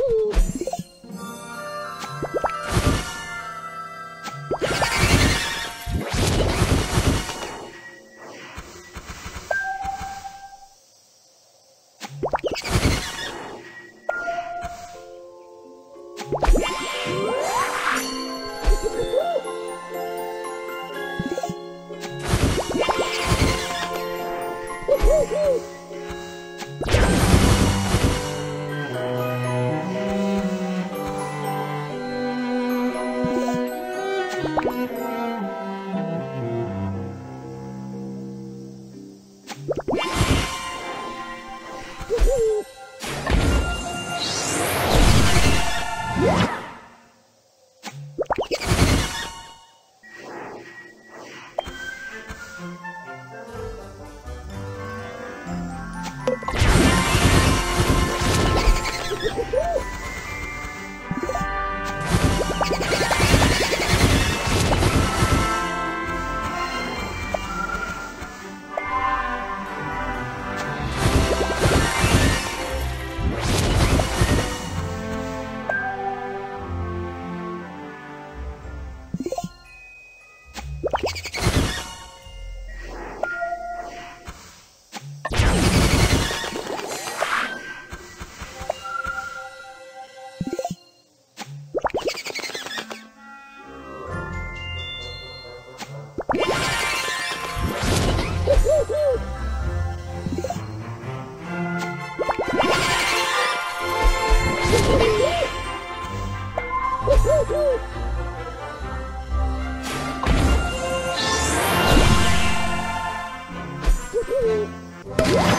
Woo! Woohoo! Yeah.